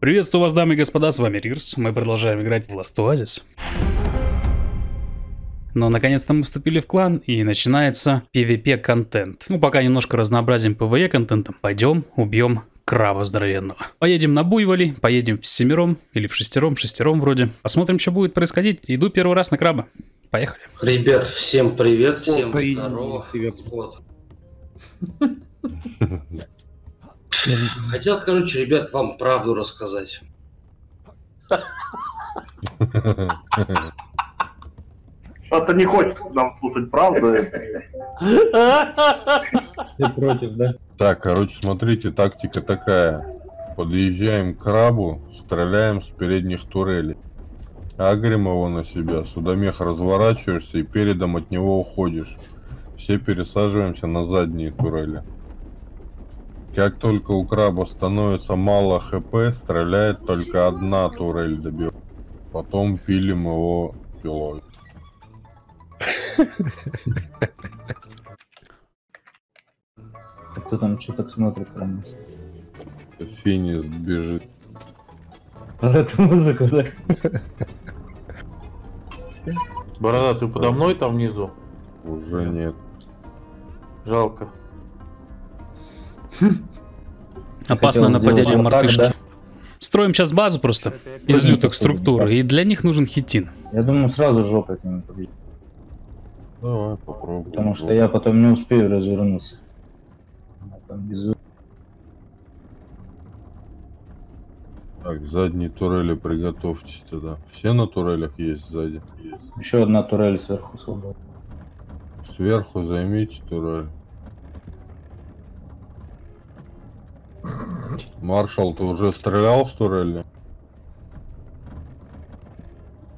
Приветствую вас, дамы и господа, с вами Рирс. Мы продолжаем играть в Last Oasis. Но наконец-то мы вступили в клан, и начинается PvP-контент. Ну, пока немножко разнообразим PvE-контентом. Пойдем, убьем краба здоровенного. Поедем на буйволе, поедем в семером или в шестером, шестером вроде. Посмотрим, что будет происходить. Иду первый раз на краба. Поехали. Ребят, всем привет, всем Ой, здорово. привет. Вот. Хотел, короче, ребят, вам правду рассказать. Что-то не хочется нам слушать правду. Ты против, да? Так, короче, смотрите, тактика такая. Подъезжаем к крабу, стреляем с передних турелей. Агрим его на себя, судомех разворачиваешься и передом от него уходишь. Все пересаживаемся на задние турели. Как только у краба становится мало хп, стреляет только одна турель добивает. Потом пилим его пилой. А кто там что так смотрит прям? Финист бежит. Под эту музыку, да? Борода, ты подо мной там внизу? Уже нет. Жалко. Опасное Хотел нападение так, мартышки. да? Строим сейчас базу просто из лютых структур, и для них нужен хитин. Я думаю, сразу жопой к побить. Давай попробуем. Потому что я потом не успею развернуться. Там Так, задние турели приготовьтесь тогда. Все на турелях есть сзади? Есть. Еще одна турель сверху свободна. Сверху займите турель. Маршал, ты уже стрелял с турели?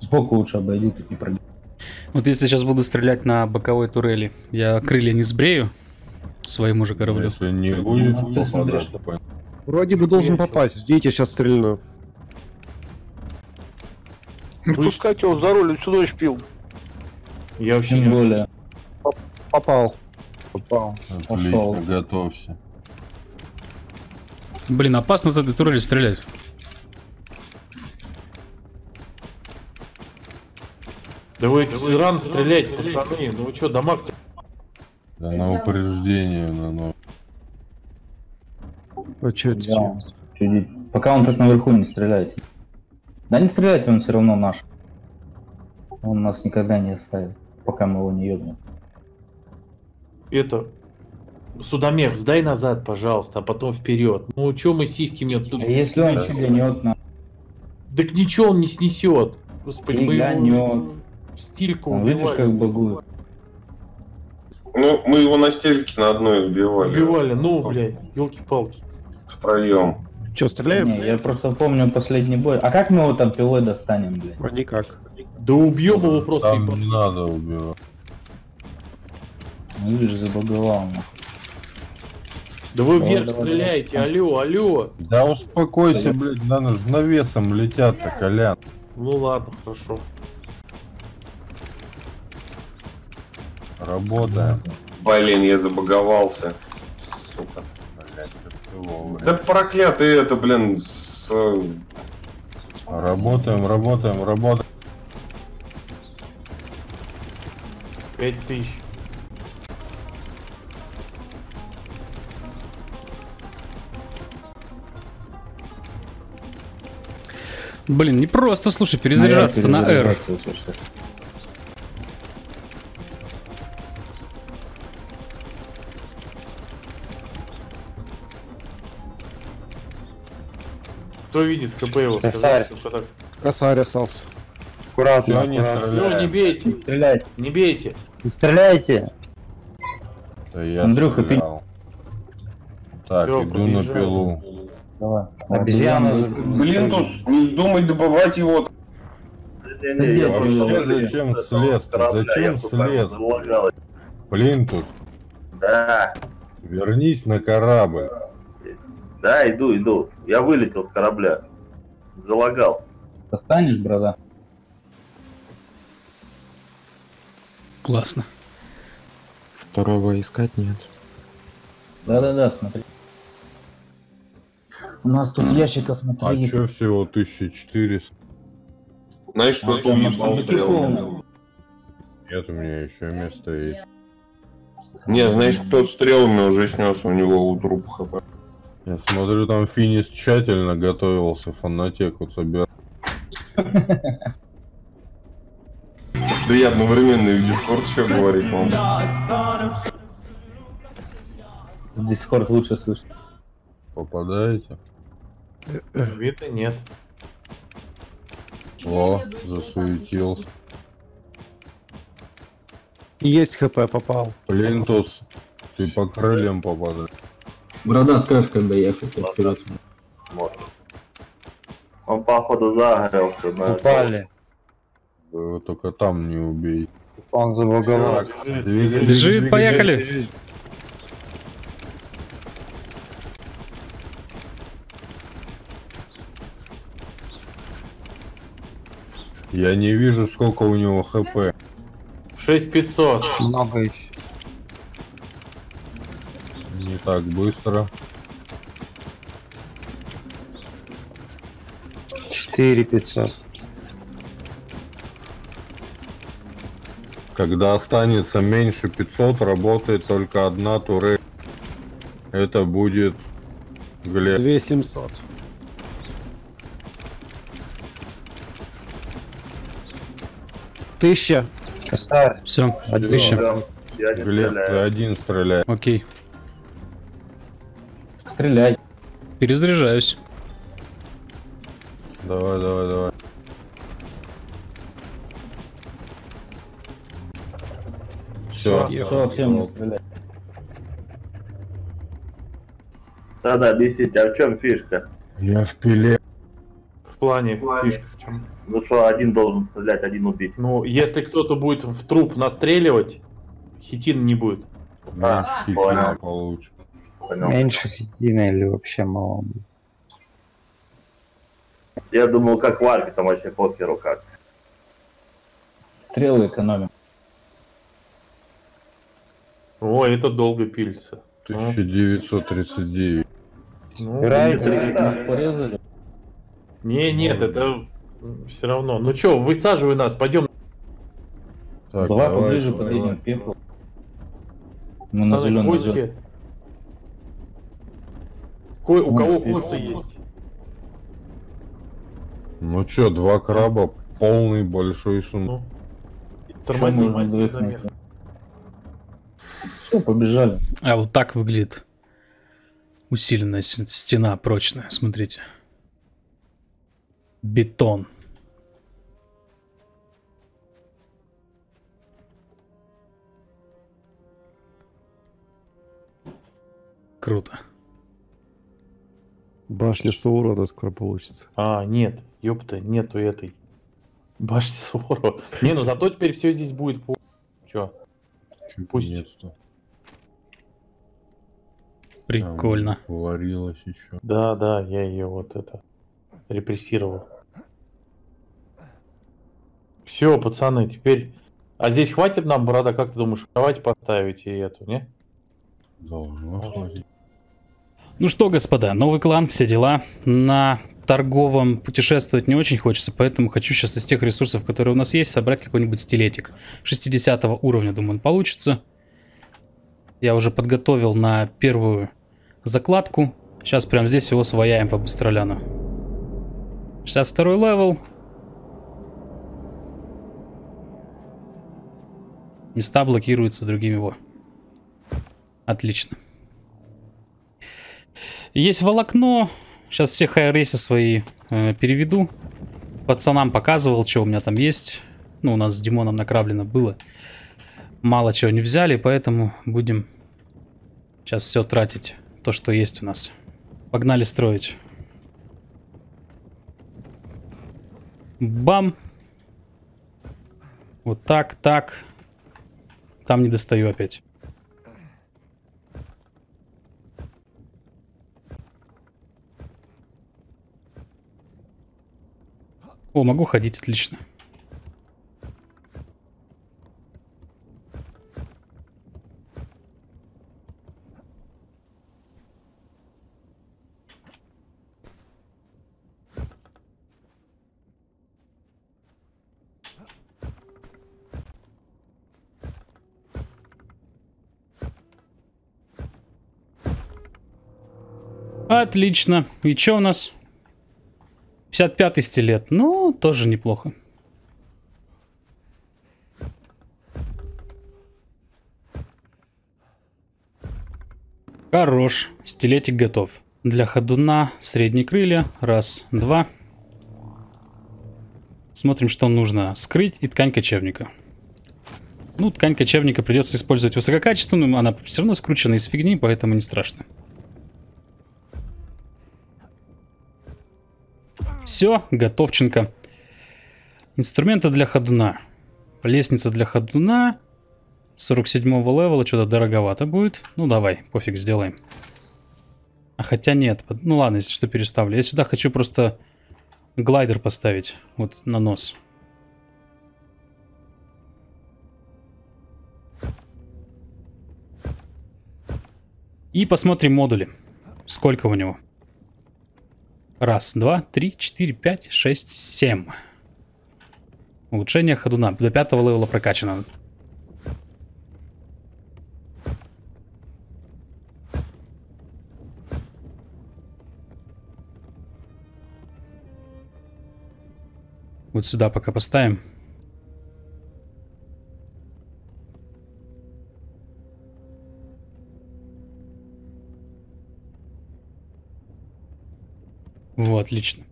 Сбоку лучше обойди, тут не пройди. Вот если сейчас буду стрелять на боковой турели, я крылья не сбрею своему же кораблю. Если не будет, Ну, ты то понятно. Вроде бы должен попасть. Ждите, сейчас стрельну. Не пускайте его за руль, сюда шпил. Я вообще Тем не... более. Попал. Попал. Отлично, Пошел. готовься. Блин, опасно с этой турели стрелять. Да вы рано стреляйте, пацаны. Ну вы что, дамаг-то? Да на упреждение, на но. А это? Да. Чудить. Пока он так наверху не стреляет. Да не стреляйте, он все равно наш. Он нас никогда не оставит, пока мы его не ебнем. Это... Судомех, сдай назад, пожалуйста, а потом вперед. Ну чё мы сиськи мне тут... А если он Да. чуганет на... Так ничего он не снесет. Господи, мы его Фиганет. в стильку видишь, как багует. Ну, мы его на стельке на одной убивали. Убивали, ну, блядь, елки-палки. В проем. Что, стреляем? Не, я просто помню последний бой. А как мы его там пилой достанем, блядь? А никак. Да убьем его просто. Там и не надо убивать. Ну, видишь, забаговал. нахуй. Да вы Давай, вверх давай, стреляете, давай. алло, алло. Да успокойся, блядь, да ну ж навесом летят-то, Колян. Ну ладно, хорошо. Работаем. Блин, я забаговался. Сука. Блядь. Да проклятый это, блин, с... э, Работаем, работаем, работаем. Пять тысяч. Блин, не просто, слушай, перезаряжаться на R. Кто видит ХП его? Косарь. Косарь остался. Аккуратно, Всё, не аккуратно. Ну, не бейте, Стреляйте. не бейте. Не стреляйте. Да я Андрюха, стрелял. Так, Всё, иду на подъезжаем. пилу. Давай. Обезьяна. Блинтус, не вздумай добывать его. где Вообще зачем слез? Зачем слез? Плинтус, Да, вернись на корабль. да, иду, иду. Я вылетел с корабля. Залагал. Достанешь, брата? Классно. Второго искать нет. Да-да-да, смотри. У нас тут ящиков на А троих. чё всего 1400? Знаешь, что А, там полный. Нет, у меня еще место есть. Не, знаешь, кто стрелами уже снес, у него у труп хп. Я смотрю, там Финис тщательно готовился, фанатеку собирал. Да я одновременно и в Дискорд еще говорить могу. В Дискорд лучше слышно. Попадаете? Видно, нет. О, засуетился. Есть хп, попал. Плинтус, ты по крыльям попадаешь. Борода, скажешь, когда ехать вперед. Вот. Он, походу, загорелся. на- Упали. Вы его только там не убей. Он забаговал. Двигай, Бежит, двигай, поехали. двигай. Я не вижу, сколько у него хп. 6500. Много еще. Не так быстро. 4 500. Когда останется меньше 500, работает только одна турель. Это будет Глеб. 2 700. Тысяча. Все, Один тысяча. Я не Глеб, ты один стреляй. Окей. Стреляй. Перезаряжаюсь. Давай, давай, давай. Все, Все, всем не стреляй. Да-да, объясните, а в чем фишка? Я в пиле. В плане фишка в чем? Ну что, один должен стрелять, один убить. Ну, если кто-то будет в труп настреливать, хитин не будет. Меньше А, хитина понял. получше. Понял. Меньше хитина или вообще мало? Я думал, как в арке, там вообще похеру как. Стрелы экономим. О, это долго пилится. 1939. Ну, Нас порезали. не, нет, это все равно. Ну что, высаживай нас, пойдем. Так, Давай давай, поближе давай. подойдем к пеплу. Мы на Пацаны, зеленый кости. Ко- у Ой, кого косы есть? Ну чё, два краба, полный большой сум. Ну, тормози, найти? Все, побежали. А вот так выглядит усиленная стена прочная. Смотрите. Бетон. Круто. Башня Саурода скоро получится. А, нет, ёпта, нету этой. Башни Суворова. Не, ну зато теперь все здесь будет по... Чё? Чуть пусть. нет-то. Прикольно. Там Варилась еще. Да, да, я ее вот это репрессировал. Все, пацаны, теперь... А здесь хватит нам, брата, как ты думаешь, кровать поставить и эту, не? Должно хватить. Ну что, господа, новый клан, все дела. На торговом путешествовать не очень хочется, поэтому хочу сейчас из тех ресурсов, которые у нас есть, собрать какой-нибудь стилетик. 60 уровня, думаю, он получится. Я уже подготовил на первую закладку. Сейчас прямо здесь его свояем по быстроляну. 62 левел. Места блокируются другими его. Отлично. Есть волокно. Сейчас все хайрейсы свои э, переведу. Пацанам показывал, что у меня там есть. Ну, у нас с Димоном накраблено было. Мало чего не взяли, поэтому будем сейчас все тратить. То, что есть у нас. Погнали строить. Бам. Вот так, так. Там не достаю опять. О, могу ходить, отлично. Отлично. И что у нас? 55-й стилет. Ну, тоже неплохо. Хорош. Стилетик готов. Для ходуна средние крылья. Раз, два. Смотрим, что нужно. Скрыть и ткань кочевника. Ну, ткань кочевника придется использовать высококачественную. Она все равно скручена из фигни, поэтому не страшно. Все, готовченко. Инструменты для ходуна. Лестница для ходуна. 47 левела, что-то дороговато будет. Ну давай, пофиг, сделаем. А хотя нет, ну ладно, если что, переставлю. Я сюда хочу просто глайдер поставить, вот на нос. И посмотрим модули. Сколько у него. Раз, два, три, четыре, пять, шесть, семь. Улучшение ходуна. До пятого левела прокачано. Вот сюда пока поставим. Вот, отлично.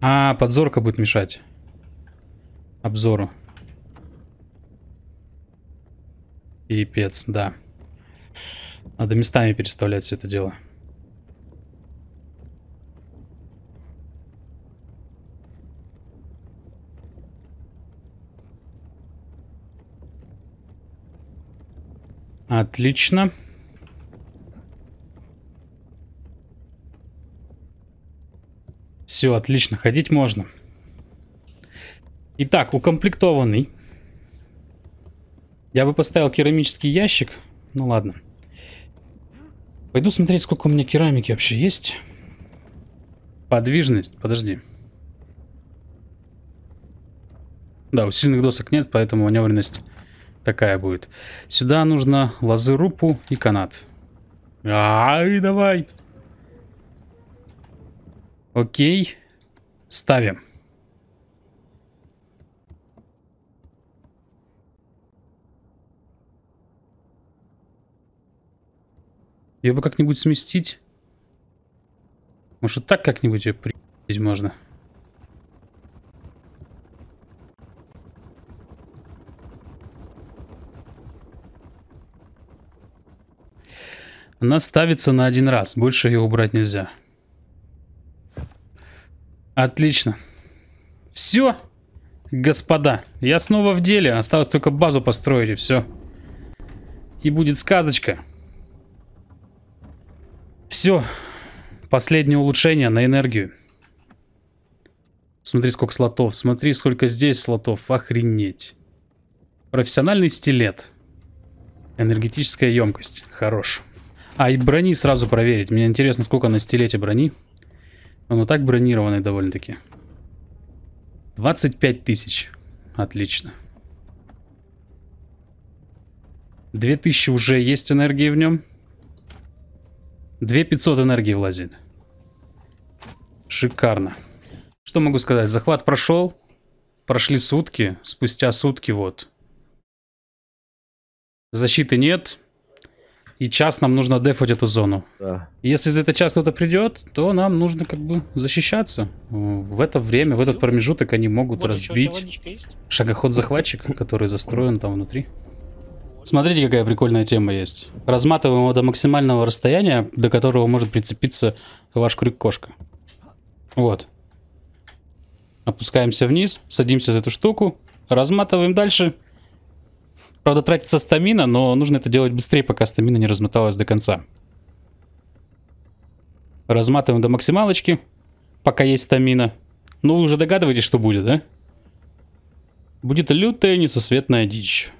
А, подзорка будет мешать. Обзору. Пипец, да. Надо местами переставлять все это дело. Отлично. Все, отлично, ходить можно. Итак, укомплектованный. Я бы поставил керамический ящик. Ну ладно. Пойду смотреть, сколько у меня керамики вообще есть. Подвижность, подожди. Да, усиленных досок нет, поэтому маневренность такая будет. Сюда нужно лазырупу и канат. Ай, давай. Окей. Ставим. Ее бы как-нибудь сместить. Может, так как-нибудь ее приедить можно? Она ставится на один раз. Больше ее убрать нельзя. Отлично. Все, господа. Я снова в деле. Осталось только базу построить и все. И будет сказочка. Все. Последнее улучшение на энергию. Смотри, сколько слотов. Смотри, сколько здесь слотов. Охренеть. Профессиональный стилет. Энергетическая емкость. Хорош. А, и брони сразу проверить. Мне интересно, сколько на стилете брони. Он и так бронированный довольно-таки. 25 тысяч. Отлично. 2000 уже есть энергии в нем. 2500 энергии влазит. Шикарно. Что могу сказать? Захват прошел. Прошли сутки. Спустя сутки вот. Защиты нет. И час нам нужно дефать эту зону. Да. Если за этот час кто-то придет, то нам нужно как бы защищаться. В это время, в этот промежуток они могут разбить шагоход-захватчик, который застроен там внутри. Смотрите, какая прикольная тема есть. Разматываем его до максимального расстояния, до которого может прицепиться ваш крюк-кошка. Вот. Опускаемся вниз, садимся за эту штуку, разматываем дальше. Правда, тратится стамина, но нужно это делать быстрее, пока стамина не размоталась до конца. Разматываем до максималочки, пока есть стамина. Ну, вы уже догадываетесь, что будет, да? Будет лютая несосветная дичь.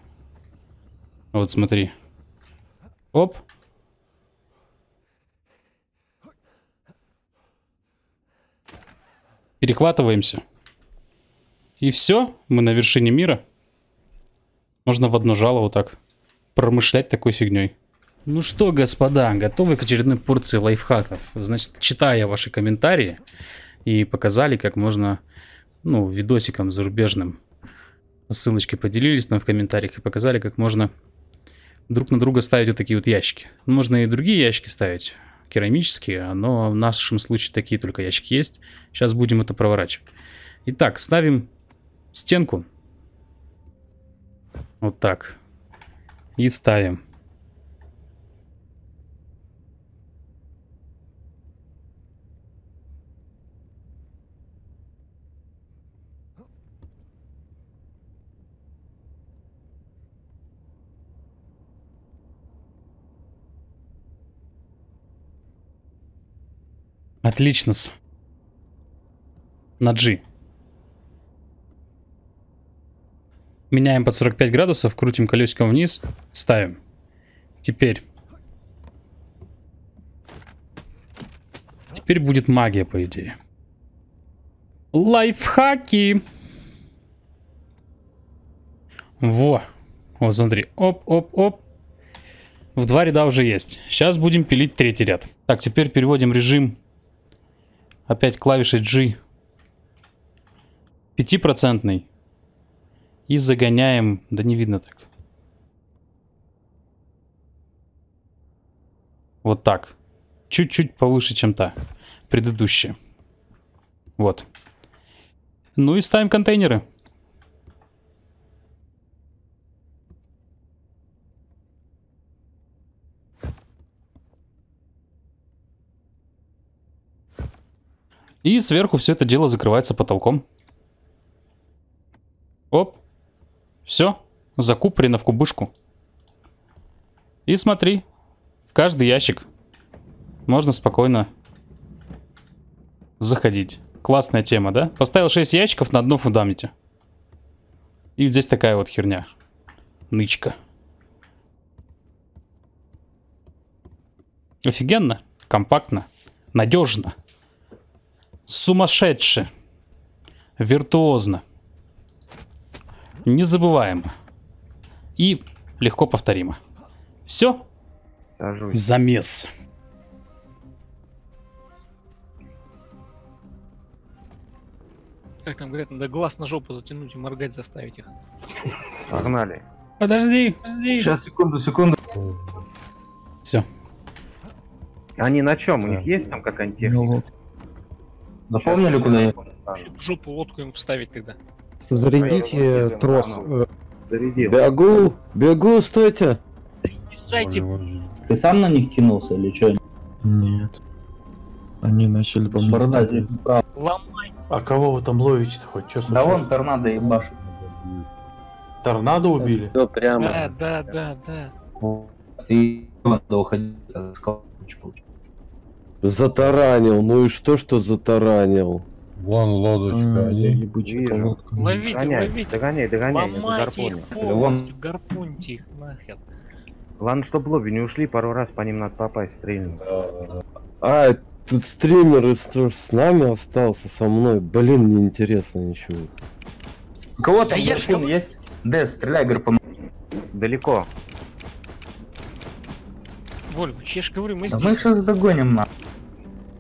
Вот смотри. Оп. Перехватываемся. И все, мы на вершине мира. Можно в одно жало вот так промышлять такой фигней. Ну что, господа, готовы к очередной порции лайфхаков? Значит, читая ваши комментарии и показали, как можно, ну, видосиком зарубежным, ссылочкой поделились нам в комментариях и показали, как можно друг на друга ставить вот такие вот ящики. Можно и другие ящики ставить, керамические, но в нашем случае такие только ящики есть. Сейчас будем это проворачивать. Итак, ставим стенку. Вот так. И ставим. Отлично. -с. На G. Меняем под 45 градусов, крутим колесиком вниз, ставим. Теперь. Теперь будет магия, по идее. Лайфхаки. Во. Вот, смотри. Оп, оп, оп. В два ряда уже есть. Сейчас будем пилить третий ряд. Так, теперь переводим режим. Опять клавишей G. Пятипроцентный. И загоняем... Да не видно так. Вот так. Чуть-чуть повыше, чем та. Предыдущая. Вот. Ну и ставим контейнеры. И сверху все это дело закрывается потолком. Оп. Все. Закуплено в кубышку. И смотри. В каждый ящик можно спокойно заходить. Классная тема, да? Поставил 6 ящиков на одном фундаменте. И здесь такая вот херня. Нычка. Офигенно. Компактно. Надежно. Сумасшедше. Виртуозно. Незабываемо. И легко повторимо. Все. Сажусь. Замес. Как там говорят, надо глаз на жопу затянуть и моргать заставить их. Погнали. Подожди, подожди. Сейчас, секунду, секунду. Все. Они на чем? У них есть там какая-нибудь техника? Запомнили, куда я? В жопу лодку им вставить тогда. Зарядите трос. Зарядил. Бегу, бегу, стойте. Езжайте, Ты сам на них кинулся или что? Нет. Они начали по мне ломай. А кого вы там ловите-то хоть? Что Да вон торнадо ебашит. Торнадо убили? Все прямо. Да, да, да, да. Ты надо уходить. сказал, Затаранил. Ну и что, что затаранил? Вон лодочка, они. ебучая колодка. Ловите, Догоняй, ловите. догоняй, догоняй, я Ломайте их полностью, гарпуньте их нахер. Главное, чтобы лобби не ушли, пару раз по ним надо попасть, стрельнуть. А, тут стример с нами остался со мной. Блин, неинтересно ничего. У кого там я ж гарпун говорю- есть? Дэс, стреляй гарпун. Далеко. Вольф, я ж говорю, мы Да здесь. мы сейчас догоним на.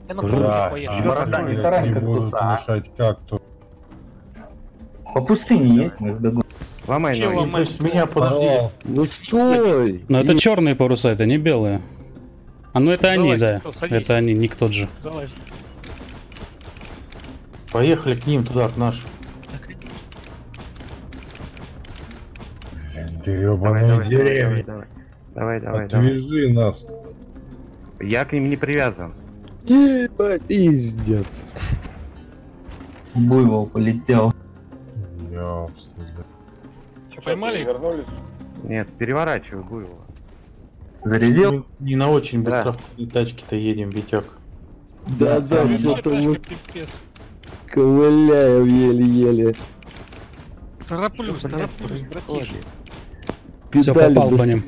Я на Да, поле поехал. Борода, не тарань не как будут туса, а. мешать как-то. По пустыне мы догоним. Ломай ноги. ломать? То есть меня подожди. Ну стой! Но это черные паруса, это не белые. А ну это они, Залазьте, да. кто, садись. Это они, не тот же. Залазь. Поехали к ним туда, к нашим. Деревья. давай, давай, давай, давай. Отвяжи нас. Я к ним не привязан. Ебать, Пиздец. Буйвол полетел. Что, поймали их? Нет, переворачивай буйвола. Зарядил? Мы не на очень Да. быстроходной тачке-то едем, Витек. Да, да, там все Вообще то мы ковыляем еле-еле. Тороплюсь, тороплюсь, братиш. Всё, Педали попал по ним.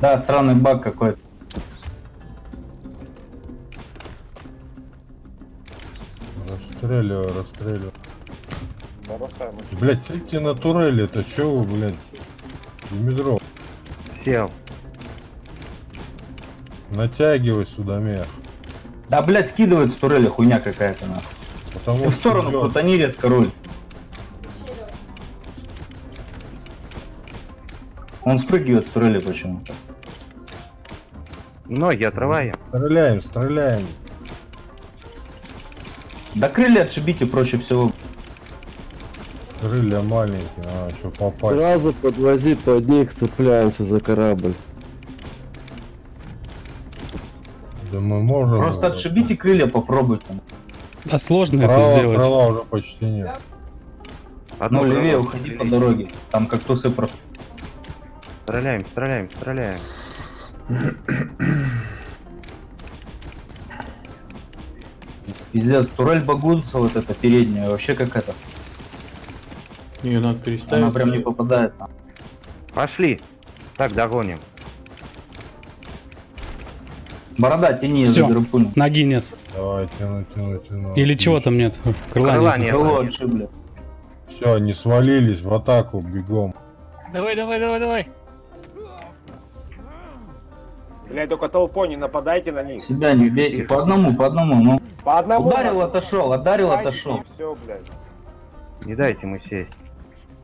Да, странный баг какой-то. Расстреливаю, расстреливаю. Блять, сидите на турели, это чё вы, блядь? Димитров. Сел. Натягивай судомех. Да, блядь, скидывает с турели хуйня какая-то нахуй. Потому Ты в сторону идёт. крутани резко руль. Он спрыгивает с турели почему-то. Ноги отрывай. Стреляем, стреляем. Да крылья отшибите проще всего. Крылья маленькие, надо еще попасть. Сразу подвози под них, цепляемся за корабль. Да мы можем. Просто отшибите крылья, попробуйте. А сложно Право, это сделать. крыла уже почти нет. Ну, крыло левее уходи по дороге. Там кактусы просто. Стреляем, стреляем, стреляем. Пиздец, турель багунца вот эта передняя, вообще как это. Ее надо переставить. Она прям не попадает. Пошли. Так, догоним. Борода, тяни гарпун. Ноги нет. Давай, тяну, тяну, тяну. Или чего там нет? Крыла, Крыла нет. нет. Крыло отшибли. Все, они свалились в атаку бегом. Давай, давай, давай, давай. Блядь, только толпой не нападайте на них. Себя не бейте. По одному, по одному, ну. По одному. Ударил, отошел, ударил, отошел. Все, блядь. Не дайте ему сесть.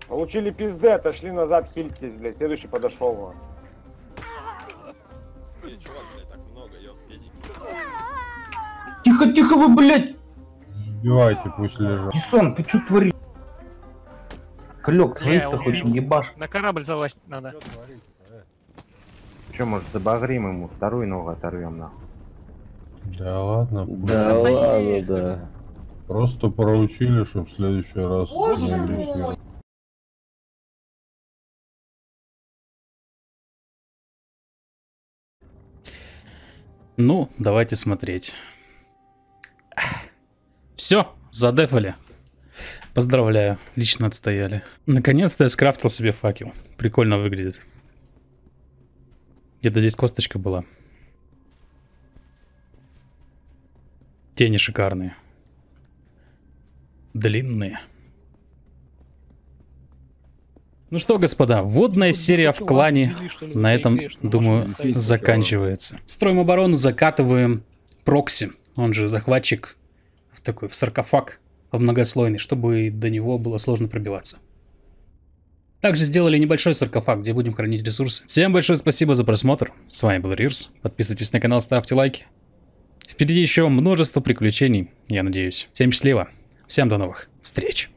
Получили пизды, отошли назад, хилитесь, блядь. Следующий подошел вам. Тихо, тихо вы, блядь! Убивайте, пусть лежат. Дисон, ты что творишь? Клёк, убил. хоть ебашь. На корабль залазить надо. Че, может, забагрим ему, вторую ногу оторвем нахуй. Да ладно, Да ладно, да. просто проучили, чтобы в следующий раз. Ну, давайте смотреть. Все, задефали. Поздравляю, отлично отстояли. Наконец-то я скрафтил себе факел. Прикольно выглядит. Где-то здесь косточка была. Тени шикарные. Длинные. Ну что, господа, вводная серия в клане на этом, думаю, заканчивается. Строим оборону, закатываем прокси, он же захватчик, в такой в саркофаг, в многослойный, чтобы до него было сложно пробиваться. Также сделали небольшой саркофаг, где будем хранить ресурсы. Всем большое спасибо за просмотр. С вами был Рирс. Подписывайтесь на канал, ставьте лайки. Впереди еще множество приключений, я надеюсь. Всем счастливо. Всем до новых встреч.